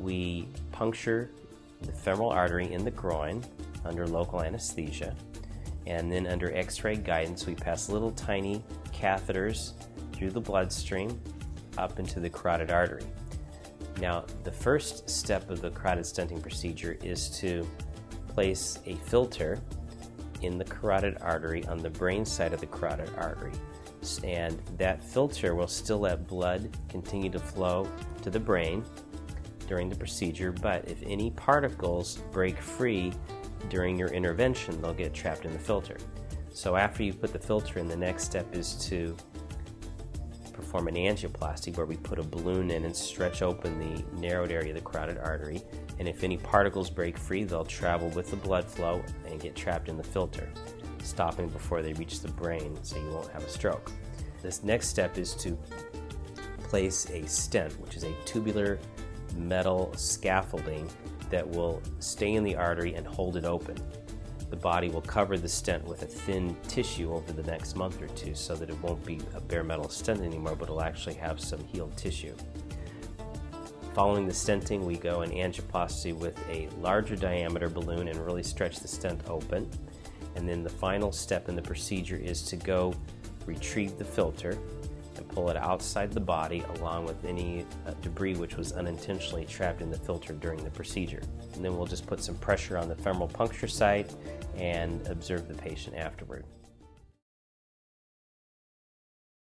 we puncture the femoral artery in the groin under local anesthesia. And then under x ray guidance, we pass little tiny catheters through the bloodstream up into the carotid artery. Now, the first step of the carotid stenting procedure is to place a filter in the carotid artery on the brain side of the carotid artery. And that filter will still let blood continue to flow to the brain during the procedure, but if any particles break free during your intervention, they'll get trapped in the filter. So after you put the filter in, the next step is to perform an angioplasty where we put a balloon in and stretch open the narrowed area of the carotid artery. And if any particles break free, they'll travel with the blood flow and get trapped in the filter, stopping before they reach the brain so you won't have a stroke. This next step is to place a stent, which is a tubular metal scaffolding that will stay in the artery and hold it open. The body will cover the stent with a thin tissue over the next month or two so that it won't be a bare metal stent anymore, but it'll actually have some healed tissue. Following the stenting, we go in angioplasty with a larger diameter balloon and really stretch the stent open. And then the final step in the procedure is to go retrieve the filter and pull it outside the body along with any uh, debris which was unintentionally trapped in the filter during the procedure. And then we'll just put some pressure on the femoral puncture site and observe the patient afterward.